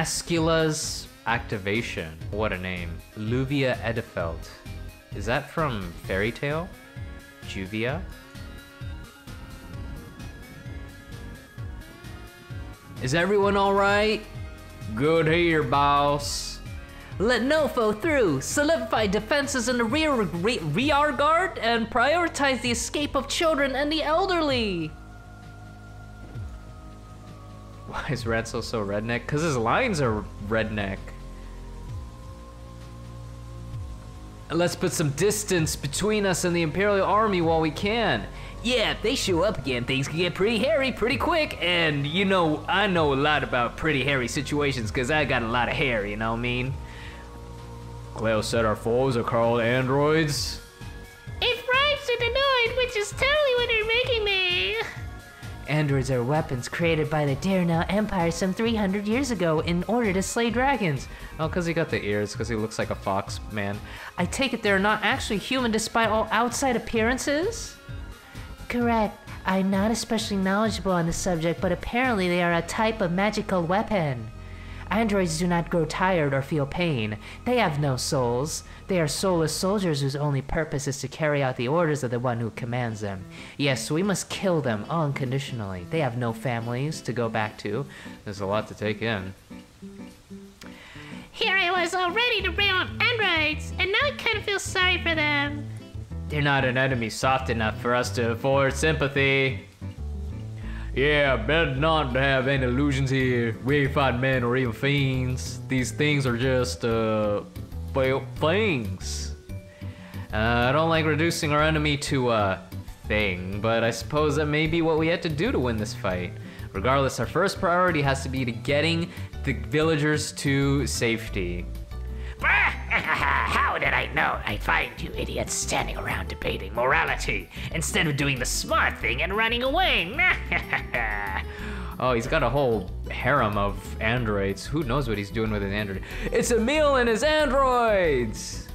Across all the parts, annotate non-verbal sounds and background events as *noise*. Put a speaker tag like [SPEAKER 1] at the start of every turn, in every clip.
[SPEAKER 1] Ascula's activation. What a name. Luvia Edefeld. Is that from Fairy Tail? Juvia? Is everyone alright? Good here, boss. Let no foe through. Solidify defenses in the rear, re- rear guard and prioritize the escape of children and the elderly. Why is Ranzal so redneck? Because his lines are redneck. Let's put some distance between us and the Imperial Army while we can. Yeah, if they show up again, things can get pretty hairy pretty quick. And you know, I know a lot about pretty hairy situations because I got a lot of hair, you know what I mean? Cleo said our foes are called androids.
[SPEAKER 2] Androids are weapons created by the Dyrenell Empire some 300 years ago in order to slay dragons.
[SPEAKER 1] Oh, because he got the ears, because he looks like a fox man.
[SPEAKER 2] I take it they're not actually human despite all outside appearances? Correct. I'm not especially knowledgeable on the subject, but apparently they are a type of magical weapon. Androids do not grow tired or feel pain. They have no souls. They are soulless soldiers whose only purpose is to carry out the orders of the one who commands them. Yes, we must kill them unconditionally. They have no families to go back to.
[SPEAKER 1] There's a lot to take in.
[SPEAKER 3] Here I was all ready to rail on androids, and now I kind of feel sorry for them.
[SPEAKER 1] They're not an enemy soft enough for us to afford sympathy. Yeah, better not have any illusions here. We ain't fighting men or even fiends. These things are just, uh, things. Uh, I don't like reducing our enemy to a thing, but I suppose that may be what we had to do to win this fight. Regardless, our first priority has to be to getting the villagers to safety. *laughs*
[SPEAKER 4] How did I know I'd find you idiots standing around debating morality instead of doing the smart thing and running away? *laughs*
[SPEAKER 1] Oh, he's got a whole harem of androids. Who knows what he's doing with his android? It's Emile and his androids!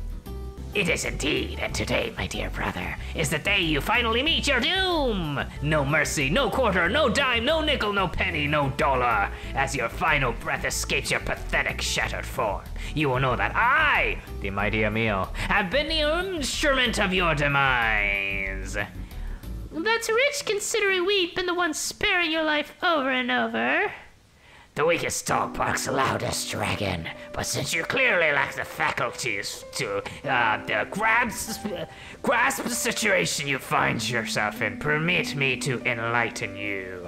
[SPEAKER 4] It is indeed, and today, my dear brother, is the day you finally meet your doom! No mercy, no quarter, no dime, no nickel, no penny, no dollar. As your final breath escapes your pathetic, shattered form, you will know that I,
[SPEAKER 1] The mighty Emile.
[SPEAKER 4] have been the instrument of your demise.
[SPEAKER 3] That's rich considering we've been the ones sparing your life over and over.
[SPEAKER 4] The weakest dog barks the loudest, dragon. But since you clearly lack the faculties to uh, uh, grasp, grasp the situation you find yourself in, permit me to enlighten you.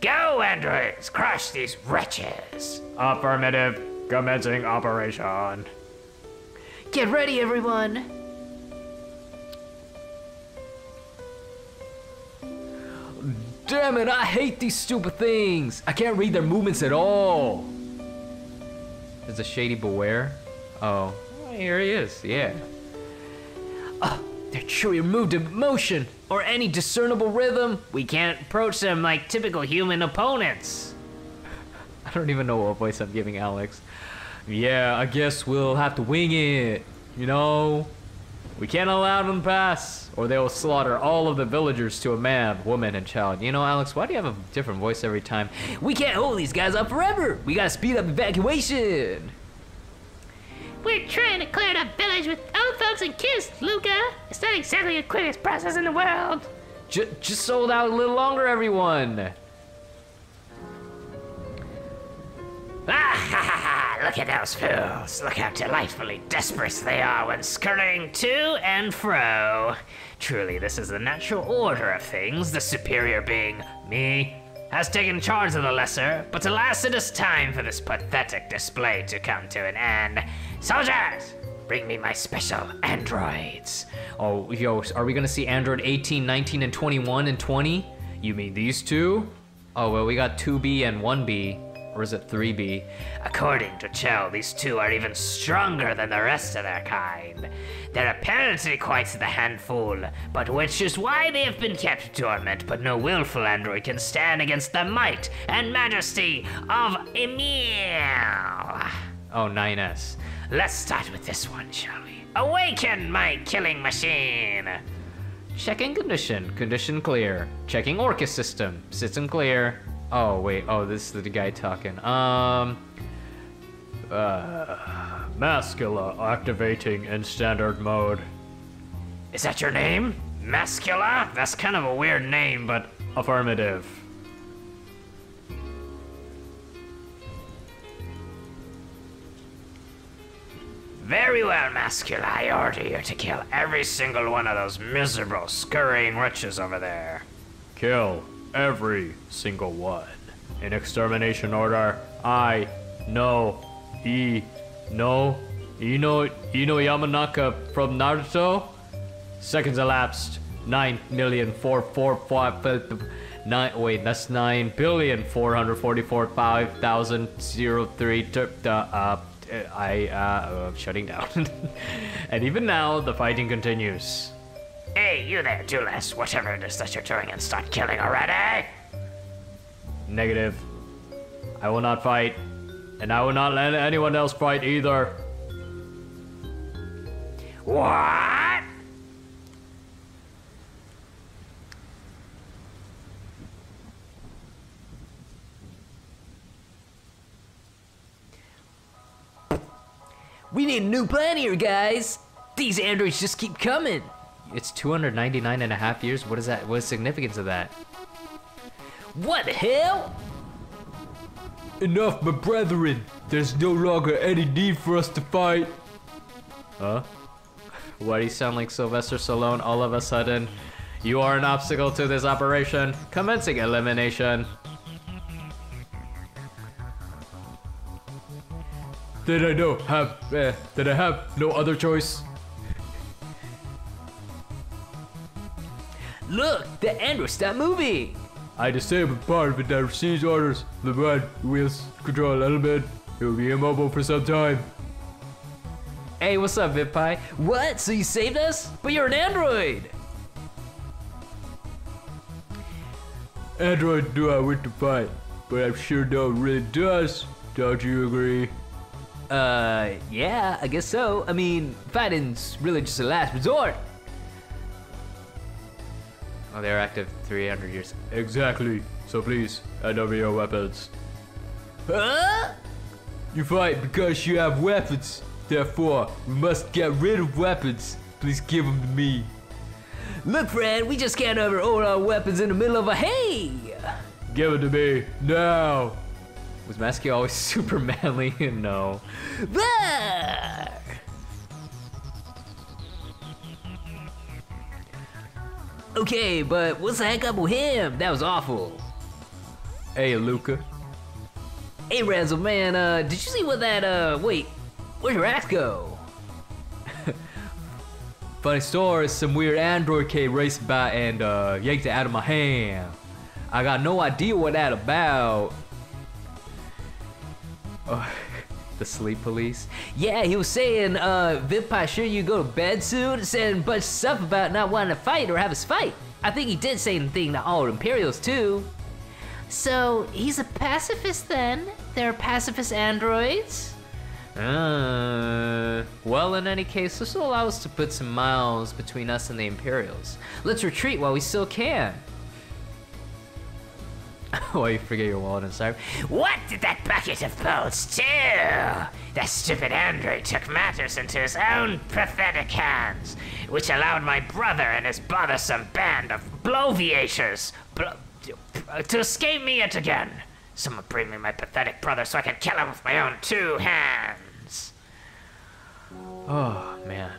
[SPEAKER 4] Go, androids, crush these wretches.
[SPEAKER 1] Affirmative. Commencing operation.
[SPEAKER 2] Get ready, everyone!
[SPEAKER 1] Damn it, I hate these stupid things. I can't read their movements at all. There's a shady beware. Oh, here he is, yeah. Ah, they're truly removed of motion or any discernible rhythm.
[SPEAKER 4] We can't approach them like typical human opponents.
[SPEAKER 1] I don't even know what voice I'm giving Alex. Yeah, I guess we'll have to wing it. You know, we can't allow them to pass, or they will slaughter all of the villagers to a man, woman, and child. You know, Alex, why do you have a different voice every time? We can't hold these guys up forever. We gotta speed up evacuation.
[SPEAKER 3] We're trying to clear the village with old folks and kids, Luca. It's not exactly the quickest process in the world.
[SPEAKER 1] J- just sold out a little longer, everyone.
[SPEAKER 4] Look at those fools! Look how delightfully desperate they are when scurrying to and fro. Truly, this is the natural order of things, the superior being me, has taken charge of the lesser, but alas, it is time for this pathetic display to come to an end. Soldiers, bring me my special androids.
[SPEAKER 1] Oh, yo, are we gonna see Android 18, 19, and 21 and 20? You mean these two? Oh, well, we got 2B and 1B. Or is it 3B?
[SPEAKER 4] According to Chelle, these two are even stronger than the rest of their kind. They're apparently quite the handful, but which is why they have been kept dormant, but no willful android can stand against the might and majesty of Emile.
[SPEAKER 1] Oh, 9S.
[SPEAKER 4] Let's start with this one, shall we? Awaken, my killing machine!
[SPEAKER 1] Checking condition. Condition clear. Checking Orcus system. System clear. Oh, wait. Oh, this is the guy talking. Um. Uh... Mascula activating in standard mode.
[SPEAKER 4] Is that your name? Mascula? That's kind of a weird name, but
[SPEAKER 1] Affirmative.
[SPEAKER 4] very well, Mascula. I order you to kill every single one of those miserable, scurrying wretches over there.
[SPEAKER 1] Kill every single one. In extermination order, I no, E no Ino Ino Yamanaka from Naruto. Seconds elapsed. Nine million four four five nine wait, that's nine billion four hundred forty four five thousand zero three uh, uh I uh I'm shutting down. *laughs* and even now the fighting continues.
[SPEAKER 4] Hey, you there, Julius. Whatever it is that you're doing, and start killing already.
[SPEAKER 1] Negative. I will not fight. And I will not let anyone else fight either.
[SPEAKER 4] What?
[SPEAKER 2] We need a new plan here, guys. These androids just keep coming.
[SPEAKER 1] It's 299 and a half years? What is that? What is the significance of that?
[SPEAKER 2] What the hell?
[SPEAKER 1] Enough, my brethren. There's no longer any need for us to fight. Huh? Why do you sound like Sylvester Stallone all of a sudden? You are an obstacle to this operation. Commencing elimination. Did I know have uh, did I have no other choice?
[SPEAKER 2] Look, the androids stop moving.
[SPEAKER 1] I disabled part of it that receives orders. The man wheels control a little bit. It will be immobile for some time. Hey, what's up, VipPie?
[SPEAKER 2] What? So you saved us? But you're an android.
[SPEAKER 1] Android do I win to fight, but I'm sure one really does. Don't you agree?
[SPEAKER 2] Uh, yeah, I guess so. I mean, fighting's really just a last resort.
[SPEAKER 1] Oh, they're active 300 years. Exactly. So please, hand over your weapons.
[SPEAKER 2] Huh?
[SPEAKER 1] You fight because you have weapons. Therefore, we must get rid of weapons. Please give them to me.
[SPEAKER 2] Look, friend, we just can't overload our weapons in the middle of a hay.
[SPEAKER 1] Give it to me now. Was Masky always *laughs* super manly? *laughs* no.
[SPEAKER 2] Bah! Okay, but what's the heck up with him? That was awful.
[SPEAKER 1] Hey, Luca.
[SPEAKER 2] Hey, Razzle, man, uh, did you see what that, uh, wait, where'd your axe go? *laughs*
[SPEAKER 1] Funny story, some weird android came racing by and uh, yanked it out of my hand. I got no idea what that about. *sighs* Oh, the sleep police?
[SPEAKER 2] Yeah, he was saying, uh, Vipie, sure you go to bed soon? Saying a bunch of stuff about not wanting to fight or have us fight. I think he did say anything to all Imperials, too. So, he's a pacifist then? There are pacifist androids?
[SPEAKER 1] Uh, well, in any case, this will allow us to put some miles between us and the Imperials.
[SPEAKER 2] Let's retreat while we still can. *laughs*
[SPEAKER 1] Why you forget your wallet inside?
[SPEAKER 4] What did that bucket of bolts do? That stupid Andrew took matters into his own pathetic hands, which allowed my brother and his bothersome band of bloviators blo- to escape me yet again. Someone bring me my pathetic brother so I can kill him with my own two hands.
[SPEAKER 1] Oh man,